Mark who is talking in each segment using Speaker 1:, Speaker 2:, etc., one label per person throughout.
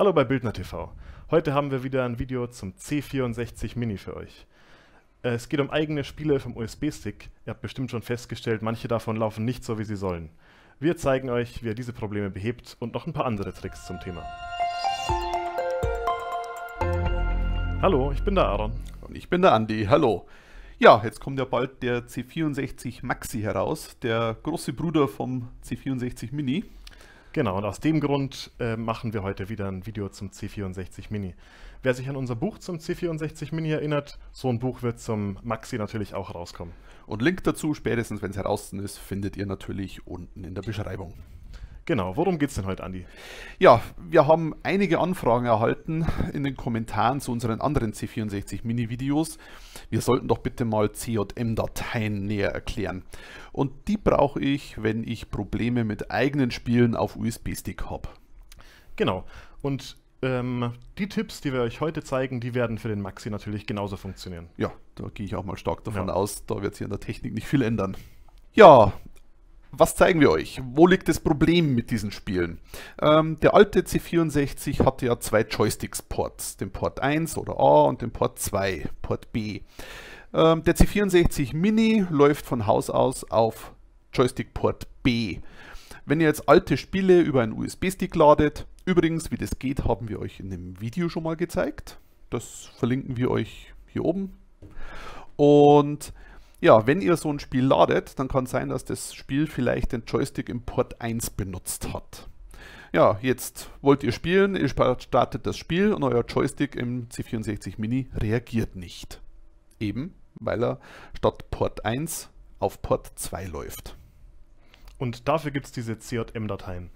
Speaker 1: Hallo bei Bildner TV. Heute haben wir wieder ein Video zum C64 Mini für euch. Es geht um eigene Spiele vom USB-Stick. Ihr habt bestimmt schon festgestellt, manche davon laufen nicht so, wie sie sollen. Wir zeigen euch, wie ihr diese Probleme behebt und noch ein paar andere Tricks zum Thema. Hallo, ich bin der Aaron.
Speaker 2: Und ich bin der Andi. Hallo. Ja, jetzt kommt ja bald der C64 Maxi heraus, der große Bruder vom C64 Mini.
Speaker 1: Genau, und aus dem Grund äh, machen wir heute wieder ein Video zum C64 Mini. Wer sich an unser Buch zum C64 Mini erinnert, so ein Buch wird zum Maxi natürlich auch rauskommen.
Speaker 2: Und Link dazu, spätestens wenn es heraus ist, findet ihr natürlich unten in der Beschreibung.
Speaker 1: Genau, worum geht es denn heute, Andi?
Speaker 2: Ja, wir haben einige Anfragen erhalten in den Kommentaren zu unseren anderen C64 Mini-Videos. Wir sollten doch bitte mal CJM-Dateien näher erklären. Und die brauche ich, wenn ich Probleme mit eigenen Spielen auf USB-Stick habe.
Speaker 1: Genau, und ähm, die Tipps, die wir euch heute zeigen, die werden für den Maxi natürlich genauso funktionieren.
Speaker 2: Ja, da gehe ich auch mal stark davon ja. aus, da wird sich an der Technik nicht viel ändern. Ja, was zeigen wir euch? Wo liegt das Problem mit diesen Spielen? Ähm, der alte C64 hatte ja zwei Joysticks-Ports, den Port 1 oder A und den Port 2, Port B. Ähm, der C64 Mini läuft von Haus aus auf Joystick-Port B. Wenn ihr jetzt alte Spiele über einen USB-Stick ladet, übrigens, wie das geht, haben wir euch in dem Video schon mal gezeigt. Das verlinken wir euch hier oben. Und ja, wenn ihr so ein Spiel ladet, dann kann es sein, dass das Spiel vielleicht den Joystick im Port 1 benutzt hat. Ja, jetzt wollt ihr spielen, ihr startet das Spiel und euer Joystick im C64 Mini reagiert nicht. Eben, weil er statt Port 1 auf Port 2 läuft.
Speaker 1: Und dafür gibt es diese CJM-Dateien.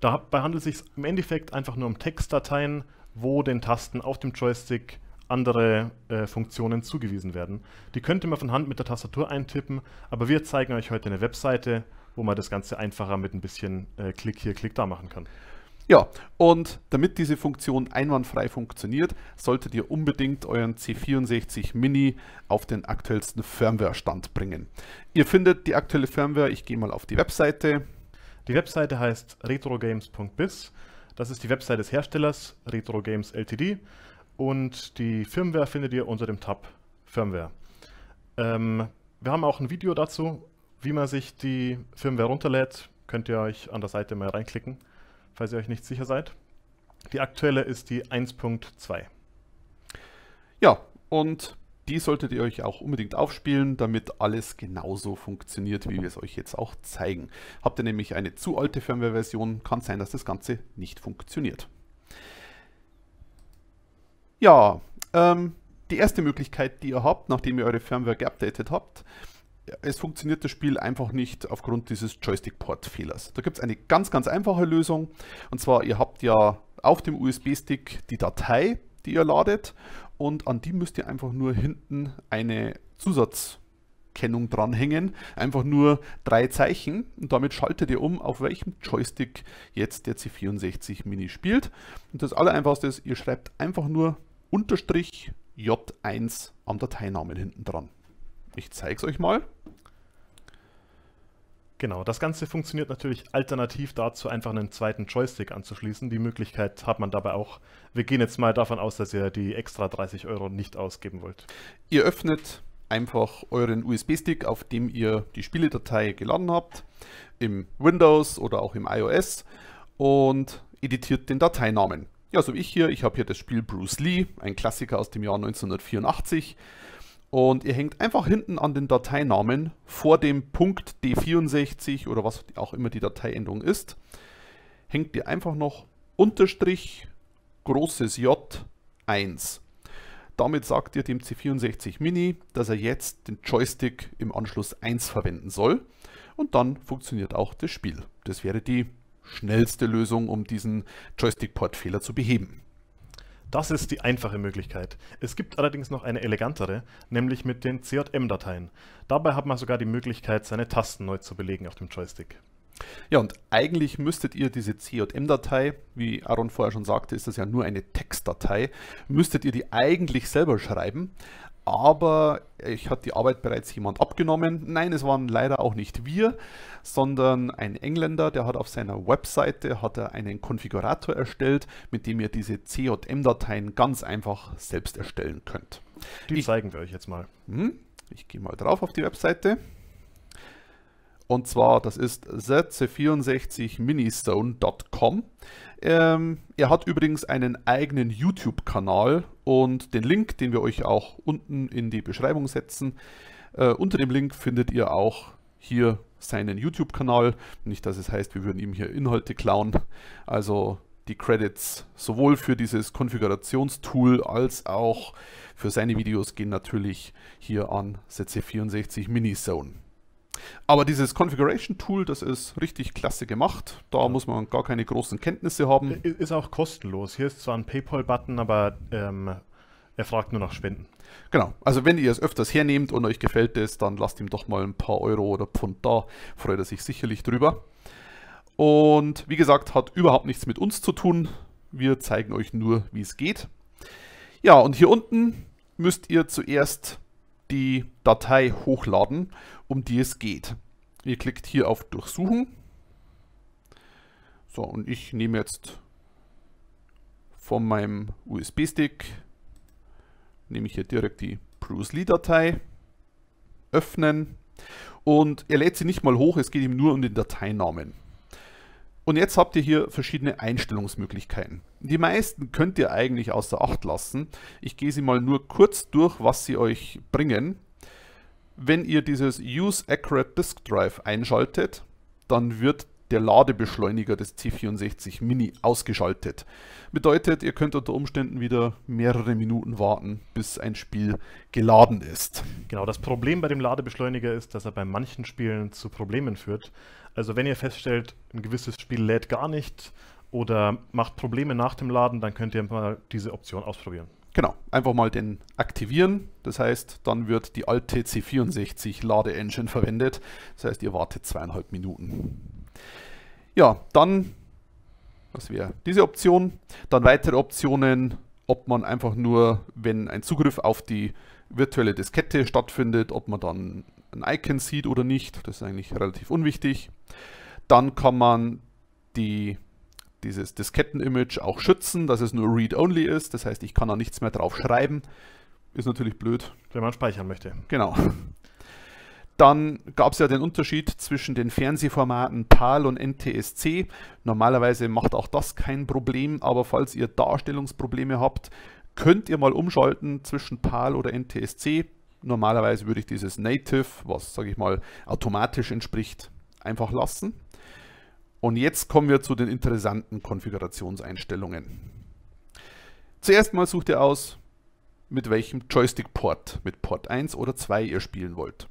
Speaker 1: Dabei handelt es sich im Endeffekt einfach nur um Textdateien, wo den Tasten auf dem Joystick andere äh, Funktionen zugewiesen werden. Die könnt ihr mal von Hand mit der Tastatur eintippen, aber wir zeigen euch heute eine Webseite, wo man das Ganze einfacher mit ein bisschen äh, Klick hier, Klick da machen kann.
Speaker 2: Ja, und damit diese Funktion einwandfrei funktioniert, solltet ihr unbedingt euren C64 Mini auf den aktuellsten Firmware-Stand bringen. Ihr findet die aktuelle Firmware, ich gehe mal auf die Webseite.
Speaker 1: Die Webseite heißt retrogames.biz. Das ist die Webseite des Herstellers, Retro Games Ltd und die Firmware findet ihr unter dem Tab Firmware. Ähm, wir haben auch ein Video dazu, wie man sich die Firmware runterlädt. Könnt ihr euch an der Seite mal reinklicken, falls ihr euch nicht sicher seid. Die aktuelle ist die 1.2.
Speaker 2: Ja, und die solltet ihr euch auch unbedingt aufspielen, damit alles genauso funktioniert, wie wir es euch jetzt auch zeigen. Habt ihr nämlich eine zu alte Firmware-Version, kann sein, dass das Ganze nicht funktioniert. Ja, ähm, die erste Möglichkeit, die ihr habt, nachdem ihr eure Firmware geupdatet habt, es funktioniert das Spiel einfach nicht aufgrund dieses Joystick-Port-Fehlers. Da gibt es eine ganz, ganz einfache Lösung. Und zwar, ihr habt ja auf dem USB-Stick die Datei, die ihr ladet. Und an die müsst ihr einfach nur hinten eine Zusatzkennung dranhängen. Einfach nur drei Zeichen. Und damit schaltet ihr um, auf welchem Joystick jetzt der C64 Mini spielt. Und das Allereinfachste ist, ihr schreibt einfach nur Unterstrich J1 am Dateinamen hinten dran. Ich zeige es euch mal.
Speaker 1: Genau, das Ganze funktioniert natürlich alternativ dazu, einfach einen zweiten Joystick anzuschließen. Die Möglichkeit hat man dabei auch. Wir gehen jetzt mal davon aus, dass ihr die extra 30 Euro nicht ausgeben wollt.
Speaker 2: Ihr öffnet einfach euren USB-Stick, auf dem ihr die Spieledatei geladen habt, im Windows oder auch im iOS und editiert den Dateinamen. Ja, so wie ich hier. Ich habe hier das Spiel Bruce Lee, ein Klassiker aus dem Jahr 1984. Und ihr hängt einfach hinten an den Dateinamen vor dem Punkt D64 oder was auch immer die Dateiendung ist, hängt ihr einfach noch Unterstrich großes J 1. Damit sagt ihr dem C64 Mini, dass er jetzt den Joystick im Anschluss 1 verwenden soll. Und dann funktioniert auch das Spiel. Das wäre die schnellste Lösung, um diesen Joystick-Port-Fehler zu beheben.
Speaker 1: Das ist die einfache Möglichkeit. Es gibt allerdings noch eine elegantere, nämlich mit den CJM-Dateien. Dabei hat man sogar die Möglichkeit, seine Tasten neu zu belegen auf dem Joystick.
Speaker 2: Ja, und eigentlich müsstet ihr diese CJM-Datei, wie Aaron vorher schon sagte, ist das ja nur eine Textdatei, müsstet ihr die eigentlich selber schreiben. Aber ich hat die Arbeit bereits jemand abgenommen. Nein, es waren leider auch nicht wir, sondern ein Engländer, der hat auf seiner Webseite hat er einen Konfigurator erstellt, mit dem ihr diese CJM-Dateien ganz einfach selbst erstellen könnt.
Speaker 1: Die ich, zeigen wir euch jetzt mal.
Speaker 2: Hm, ich gehe mal drauf auf die Webseite. Und zwar, das ist z64minizone.com. Ähm, er hat übrigens einen eigenen YouTube-Kanal und den Link, den wir euch auch unten in die Beschreibung setzen, äh, unter dem Link findet ihr auch hier seinen YouTube-Kanal. Nicht, dass es heißt, wir würden ihm hier Inhalte klauen. Also die Credits sowohl für dieses Konfigurationstool als auch für seine Videos gehen natürlich hier an ZC64 Minizone. Aber dieses Configuration Tool, das ist richtig klasse gemacht. Da ja. muss man gar keine großen Kenntnisse haben.
Speaker 1: Ist auch kostenlos. Hier ist zwar ein PayPal-Button, aber ähm, er fragt nur nach Spenden.
Speaker 2: Genau. Also wenn ihr es öfters hernehmt und euch gefällt es, dann lasst ihm doch mal ein paar Euro oder Pfund da. Freut er sich sicherlich drüber. Und wie gesagt, hat überhaupt nichts mit uns zu tun. Wir zeigen euch nur, wie es geht. Ja, und hier unten müsst ihr zuerst die Datei hochladen, um die es geht. Ihr klickt hier auf Durchsuchen. So, und ich nehme jetzt von meinem USB-Stick, nehme ich hier direkt die Bruce Lee-Datei, öffnen und er lädt sie nicht mal hoch, es geht ihm nur um den Dateinamen. Und jetzt habt ihr hier verschiedene Einstellungsmöglichkeiten. Die meisten könnt ihr eigentlich außer Acht lassen. Ich gehe sie mal nur kurz durch, was sie euch bringen. Wenn ihr dieses Use Accurate Disk Drive einschaltet, dann wird der Ladebeschleuniger des C64 Mini ausgeschaltet. Bedeutet, ihr könnt unter Umständen wieder mehrere Minuten warten, bis ein Spiel geladen ist.
Speaker 1: Genau, das Problem bei dem Ladebeschleuniger ist, dass er bei manchen Spielen zu Problemen führt. Also wenn ihr feststellt, ein gewisses Spiel lädt gar nicht oder macht Probleme nach dem Laden, dann könnt ihr mal diese Option ausprobieren.
Speaker 2: Genau, einfach mal den aktivieren. Das heißt, dann wird die alte C64 Lade-Engine verwendet. Das heißt, ihr wartet zweieinhalb Minuten. Ja, dann, was wäre diese Option? Dann weitere Optionen, ob man einfach nur, wenn ein Zugriff auf die virtuelle Diskette stattfindet, ob man dann ein Icon sieht oder nicht. Das ist eigentlich relativ unwichtig. Dann kann man die, dieses Disketten-Image auch schützen, dass es nur Read-Only ist. Das heißt, ich kann da nichts mehr drauf schreiben. Ist natürlich blöd.
Speaker 1: Wenn man speichern möchte.
Speaker 2: Genau. Dann gab es ja den Unterschied zwischen den Fernsehformaten PAL und NTSC. Normalerweise macht auch das kein Problem, aber falls ihr Darstellungsprobleme habt, könnt ihr mal umschalten zwischen PAL oder NTSC. Normalerweise würde ich dieses Native, was sage ich mal automatisch entspricht, einfach lassen. Und jetzt kommen wir zu den interessanten Konfigurationseinstellungen. Zuerst mal sucht ihr aus, mit welchem Joystick-Port, mit Port 1 oder 2 ihr spielen wollt.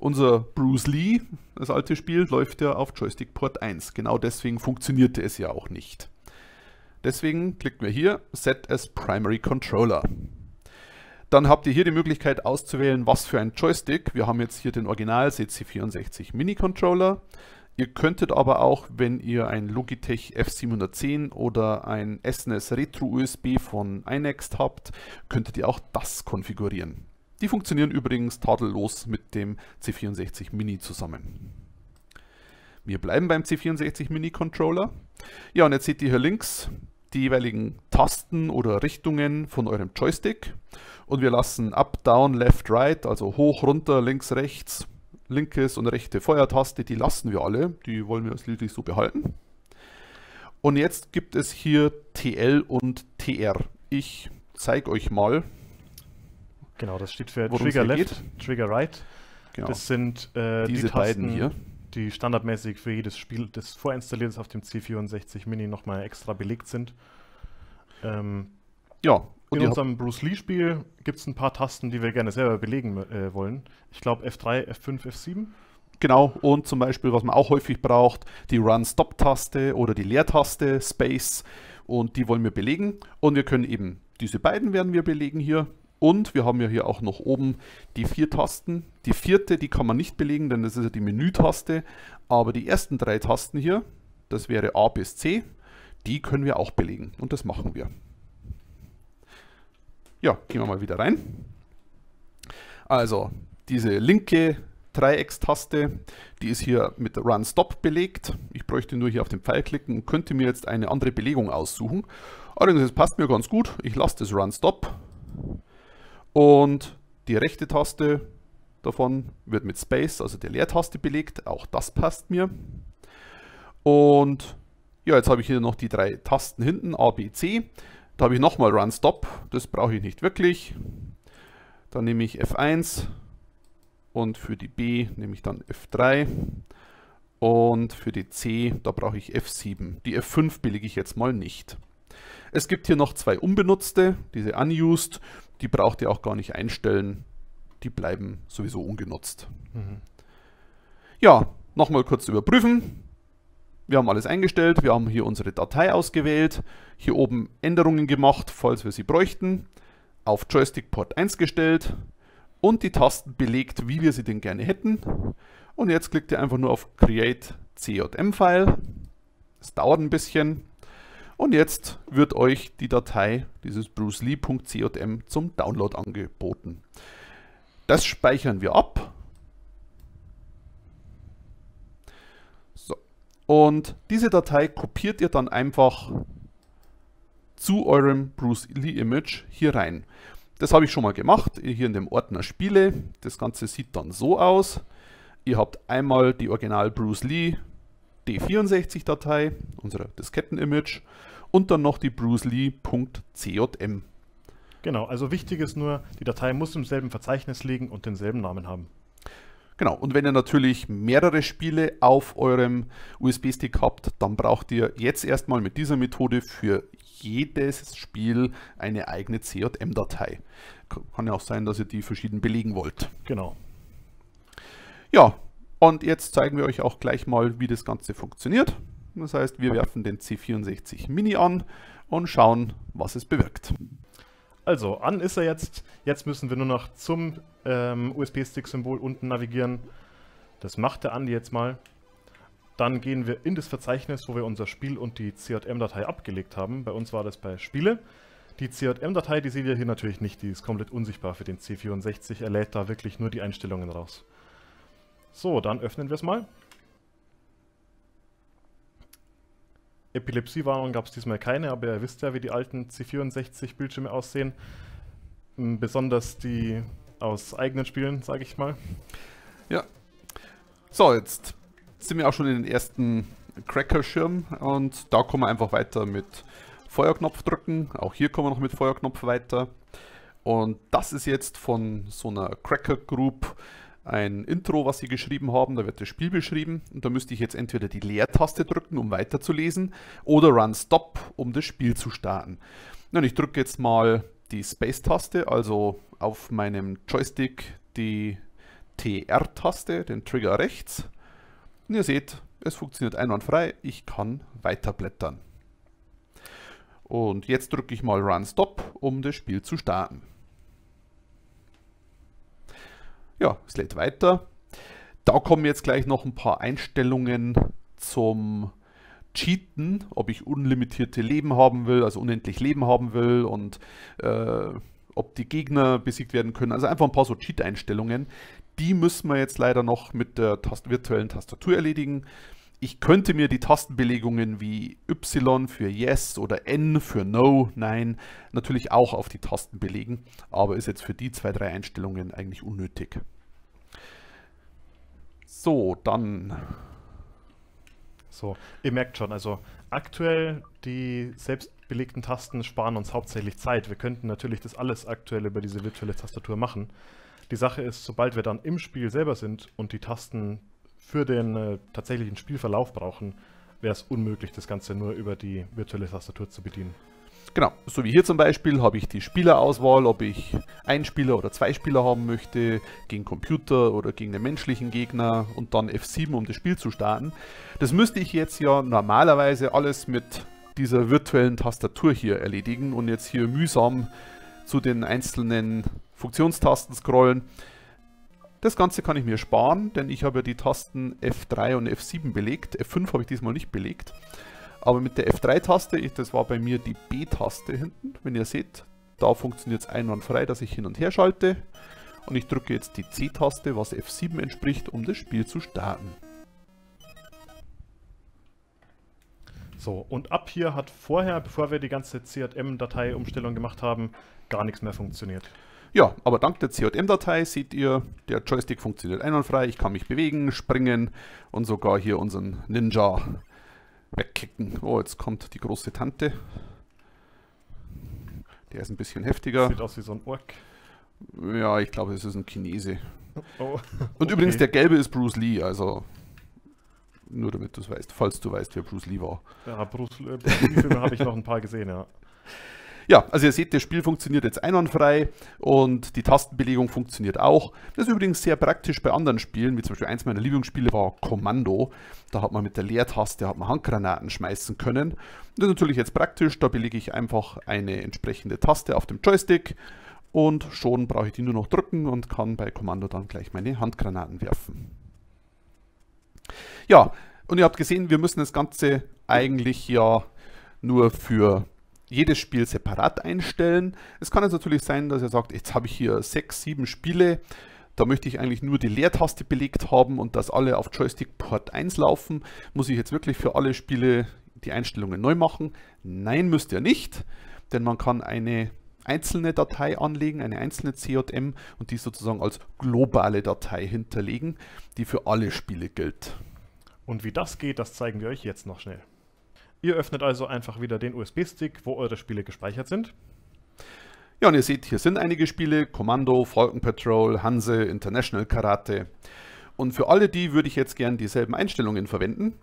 Speaker 2: Unser Bruce Lee, das alte Spiel, läuft ja auf Joystick-Port 1. Genau deswegen funktionierte es ja auch nicht. Deswegen klicken wir hier Set as Primary Controller. Dann habt ihr hier die Möglichkeit auszuwählen, was für ein Joystick. Wir haben jetzt hier den Original CC64 Mini Controller. Ihr könntet aber auch, wenn ihr ein Logitech F710 oder ein SNES Retro USB von iNext habt, könntet ihr auch das konfigurieren. Die funktionieren übrigens tadellos mit dem C64 Mini zusammen. Wir bleiben beim C64 Mini Controller. Ja, und jetzt seht ihr hier links die jeweiligen Tasten oder Richtungen von eurem Joystick und wir lassen Up, Down, Left, Right, also hoch, runter, links, rechts, linkes und rechte Feuertaste, die lassen wir alle, die wollen wir lediglich so behalten. Und jetzt gibt es hier TL und TR. Ich zeige euch mal.
Speaker 1: Genau, das steht für Trigger Left, geht. Trigger Right. Genau. Das sind äh, diese die Tasten, beiden hier die standardmäßig für jedes Spiel, das vorinstalliert ist auf dem C64 Mini, nochmal extra belegt sind. Ähm, ja, in unserem Bruce Lee-Spiel gibt es ein paar Tasten, die wir gerne selber belegen äh, wollen. Ich glaube F3, F5, F7.
Speaker 2: Genau, und zum Beispiel, was man auch häufig braucht, die Run-Stop-Taste oder die Leertaste, Space, und die wollen wir belegen. Und wir können eben, diese beiden werden wir belegen hier, und wir haben ja hier auch noch oben die vier Tasten. Die vierte, die kann man nicht belegen, denn das ist ja die Menü-Taste. Aber die ersten drei Tasten hier, das wäre A bis C, die können wir auch belegen. Und das machen wir. Ja, gehen wir mal wieder rein. Also diese linke Dreieckstaste, die ist hier mit Run Stop belegt. Ich bräuchte nur hier auf den Pfeil klicken und könnte mir jetzt eine andere Belegung aussuchen. Allerdings, es passt mir ganz gut. Ich lasse das Run Stop. Und die rechte Taste davon wird mit Space, also der Leertaste belegt. Auch das passt mir. Und ja, jetzt habe ich hier noch die drei Tasten hinten, A, B, C. Da habe ich nochmal Run Stop. Das brauche ich nicht wirklich. Dann nehme ich F1 und für die B nehme ich dann F3 und für die C, da brauche ich F7. Die F5 belege ich jetzt mal nicht. Es gibt hier noch zwei unbenutzte, diese Unused, die braucht ihr auch gar nicht einstellen. Die bleiben sowieso ungenutzt. Mhm. Ja, nochmal kurz überprüfen. Wir haben alles eingestellt, wir haben hier unsere Datei ausgewählt, hier oben Änderungen gemacht, falls wir sie bräuchten, auf Joystick Port 1 gestellt, und die Tasten belegt, wie wir sie denn gerne hätten. Und jetzt klickt ihr einfach nur auf Create CJM-File. Es dauert ein bisschen. Und jetzt wird euch die Datei, dieses brucelee.cjm, zum Download angeboten. Das speichern wir ab. So. Und diese Datei kopiert ihr dann einfach zu eurem Bruce Lee Image hier rein. Das habe ich schon mal gemacht, hier in dem Ordner Spiele. Das Ganze sieht dann so aus. Ihr habt einmal die Original Bruce Lee D64-Datei, unsere Disketten-Image, und dann noch die Bruce Lee.cjm.
Speaker 1: Genau, also wichtig ist nur, die Datei muss im selben Verzeichnis liegen und denselben Namen haben.
Speaker 2: Genau, und wenn ihr natürlich mehrere Spiele auf eurem USB-Stick habt, dann braucht ihr jetzt erstmal mit dieser Methode für jedes Spiel eine eigene CJM-Datei. Kann ja auch sein, dass ihr die verschieden belegen wollt.
Speaker 1: Genau.
Speaker 2: Ja, und jetzt zeigen wir euch auch gleich mal, wie das Ganze funktioniert. Das heißt, wir werfen den C64 Mini an und schauen, was es bewirkt.
Speaker 1: Also, an ist er jetzt. Jetzt müssen wir nur noch zum ähm, USB-Stick-Symbol unten navigieren. Das macht der Andi jetzt mal. Dann gehen wir in das Verzeichnis, wo wir unser Spiel und die CJM-Datei abgelegt haben. Bei uns war das bei Spiele. Die CJM-Datei, die seht ihr hier natürlich nicht, die ist komplett unsichtbar für den C64. Er lädt da wirklich nur die Einstellungen raus. So, dann öffnen wir es mal. Epilepsiewarnung gab es diesmal keine, aber ihr wisst ja, wie die alten C64-Bildschirme aussehen. Besonders die aus eigenen Spielen, sage ich mal.
Speaker 2: Ja. So, jetzt sind wir auch schon in den ersten Cracker-Schirm und da kommen wir einfach weiter mit Feuerknopf drücken. Auch hier kommen wir noch mit Feuerknopf weiter. Und das ist jetzt von so einer Cracker Group ein Intro, was sie geschrieben haben. Da wird das Spiel beschrieben und da müsste ich jetzt entweder die Leertaste drücken, um weiterzulesen, oder Run Stop, um das Spiel zu starten. Und ich drücke jetzt mal die Space-Taste, also auf meinem Joystick die TR-Taste, den Trigger rechts. Und ihr seht, es funktioniert einwandfrei. Ich kann weiterblättern. Und jetzt drücke ich mal Run Stop, um das Spiel zu starten. Ja, es lädt weiter. Da kommen jetzt gleich noch ein paar Einstellungen zum Cheaten, ob ich unlimitierte Leben haben will, also unendlich Leben haben will und äh, ob die Gegner besiegt werden können. Also einfach ein paar so Cheat-Einstellungen. Die müssen wir jetzt leider noch mit der Tast virtuellen Tastatur erledigen. Ich könnte mir die Tastenbelegungen wie Y für Yes oder N für No, Nein natürlich auch auf die Tasten belegen, aber ist jetzt für die zwei, drei Einstellungen eigentlich unnötig. So, dann.
Speaker 1: So, ihr merkt schon, also aktuell die selbst belegten Tasten sparen uns hauptsächlich Zeit. Wir könnten natürlich das alles aktuell über diese virtuelle Tastatur machen. Die Sache ist, sobald wir dann im Spiel selber sind und die Tasten für den äh, tatsächlichen Spielverlauf brauchen, wäre es unmöglich, das Ganze nur über die virtuelle Tastatur zu bedienen.
Speaker 2: Genau, so wie hier zum Beispiel habe ich die Spielerauswahl, ob ich einen Spieler oder zwei Spieler haben möchte, gegen Computer oder gegen den menschlichen Gegner und dann F7, um das Spiel zu starten. Das müsste ich jetzt ja normalerweise alles mit dieser virtuellen Tastatur hier erledigen und jetzt hier mühsam zu den einzelnen Funktionstasten scrollen. Das Ganze kann ich mir sparen, denn ich habe ja die Tasten F3 und F7 belegt. F5 habe ich diesmal nicht belegt. Aber mit der F3-Taste, das war bei mir die B-Taste hinten, wenn ihr seht, da funktioniert es einwandfrei, dass ich hin und her schalte. Und ich drücke jetzt die C-Taste, was F7 entspricht, um das Spiel zu starten.
Speaker 1: So, und ab hier hat vorher, bevor wir die ganze CJM-Datei-Umstellung gemacht haben, gar nichts mehr funktioniert.
Speaker 2: Ja, aber dank der CJM-Datei seht ihr, der Joystick funktioniert einwandfrei. Ich kann mich bewegen, springen und sogar hier unseren Ninja wegkicken. Oh, jetzt kommt die große Tante. Der ist ein bisschen heftiger.
Speaker 1: Sieht aus wie so ein Ork.
Speaker 2: Ja, ich glaube, es ist ein Chinese. Oh, und okay. übrigens, der gelbe ist Bruce Lee, also nur damit du es weißt, falls du weißt, wer Bruce Lee war.
Speaker 1: Ja, Bruce, Bruce Lee-Filme habe ich noch ein paar gesehen, ja.
Speaker 2: Ja, also ihr seht, das Spiel funktioniert jetzt einwandfrei und die Tastenbelegung funktioniert auch. Das ist übrigens sehr praktisch bei anderen Spielen, wie zum Beispiel eins meiner Lieblingsspiele war Kommando. Da hat man mit der Leertaste hat man Handgranaten schmeißen können. Das ist natürlich jetzt praktisch, da belege ich einfach eine entsprechende Taste auf dem Joystick und schon brauche ich die nur noch drücken und kann bei Kommando dann gleich meine Handgranaten werfen. Ja, und ihr habt gesehen, wir müssen das Ganze eigentlich ja nur für jedes Spiel separat einstellen. Es kann jetzt natürlich sein, dass ihr sagt, jetzt habe ich hier sechs, sieben Spiele, da möchte ich eigentlich nur die Leertaste belegt haben und dass alle auf Joystick Port 1 laufen. Muss ich jetzt wirklich für alle Spiele die Einstellungen neu machen? Nein, müsst ihr nicht, denn man kann eine einzelne Datei anlegen, eine einzelne CJM und die sozusagen als globale Datei hinterlegen, die für alle Spiele gilt.
Speaker 1: Und wie das geht, das zeigen wir euch jetzt noch schnell. Ihr öffnet also einfach wieder den USB-Stick, wo eure Spiele gespeichert sind.
Speaker 2: Ja, und ihr seht, hier sind einige Spiele, Kommando, Falcon Patrol, Hanse, International Karate. Und für alle die würde ich jetzt gern dieselben Einstellungen verwenden.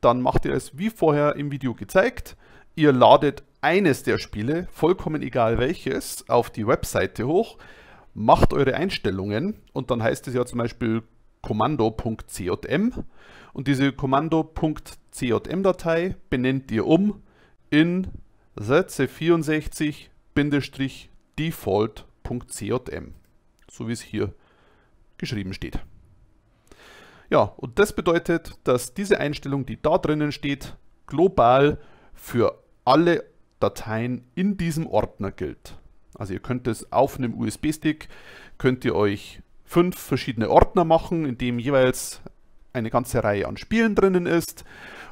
Speaker 2: Dann macht ihr es wie vorher im Video gezeigt. Ihr ladet eines der Spiele, vollkommen egal welches, auf die Webseite hoch, macht eure Einstellungen und dann heißt es ja zum Beispiel kommando.cjm und diese kommando.cjm-Datei benennt ihr um in sätze64-default.cjm, so wie es hier geschrieben steht. Ja, und das bedeutet, dass diese Einstellung, die da drinnen steht, global für alle Dateien in diesem Ordner gilt. Also ihr könnt es auf einem USB-Stick, könnt ihr euch fünf verschiedene Ordner machen, in dem jeweils eine ganze Reihe an Spielen drinnen ist.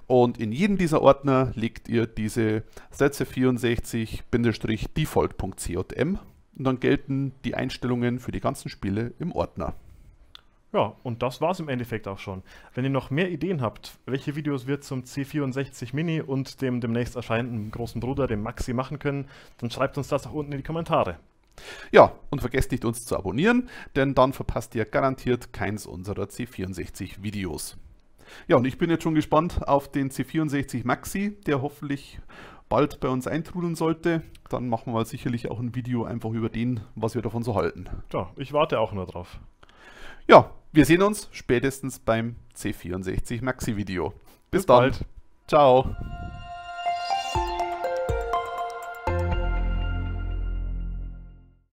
Speaker 2: Und in jedem dieser Ordner legt ihr diese Sätze 64-default.cjm und dann gelten die Einstellungen für die ganzen Spiele im Ordner.
Speaker 1: Ja, und das war es im Endeffekt auch schon. Wenn ihr noch mehr Ideen habt, welche Videos wir zum C64 Mini und dem demnächst erscheinenden großen Bruder, dem Maxi, machen können, dann schreibt uns das auch unten in die Kommentare.
Speaker 2: Ja, und vergesst nicht uns zu abonnieren, denn dann verpasst ihr garantiert keins unserer C64 Videos. Ja, und ich bin jetzt schon gespannt auf den C64 Maxi, der hoffentlich bald bei uns eintrudeln sollte. Dann machen wir sicherlich auch ein Video einfach über den, was wir davon so halten.
Speaker 1: Ja, ich warte auch nur drauf.
Speaker 2: Ja, wir sehen uns spätestens beim C64 Maxi Video. Bis, Bis dann. bald. Ciao.